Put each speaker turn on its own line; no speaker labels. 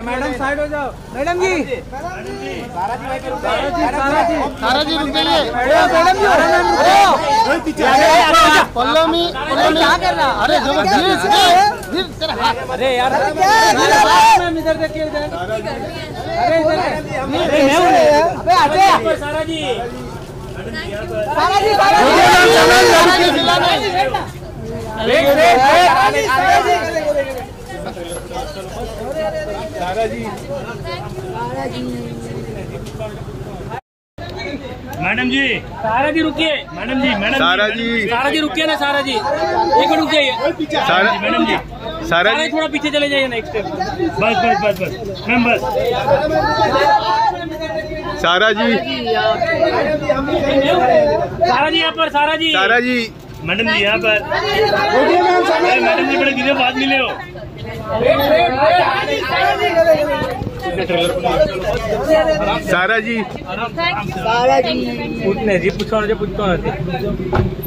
Madam side हो जाओ madam जी सारा जी सारा जी
सारा जी रुक जाइए
मैडम जी
पल्लवी? अरे जो
क्या
धीरे
कर रहा है?
धीरे धीरे तेरा हाथ
अरे यार इधर देखिए इधर अरे इधर अबे आते सारा जी सारा जी सारा जी
मैडम जी।
सारा जी रुकिए।
मैडम जी मैडम
सारा जी।
सारा जी रुकिए ना सारा जी। एक मिनट रुक जाइए
सारा
मैडम जी।
सारा जी।
जी थोड़ा पीछे चले जाइए नेक्स्ट
बस बस बस बस। मैम बस।
सारा जी।
सारा जी यहाँ पर सारा जी।
सारा जी।
मैडम जी यहाँ पर। मैडम जी बड़े किधर बाद मिले हो।
સારાજી સારાજી
પૂછને જી પૂછવાનું છે પૂછતો નથી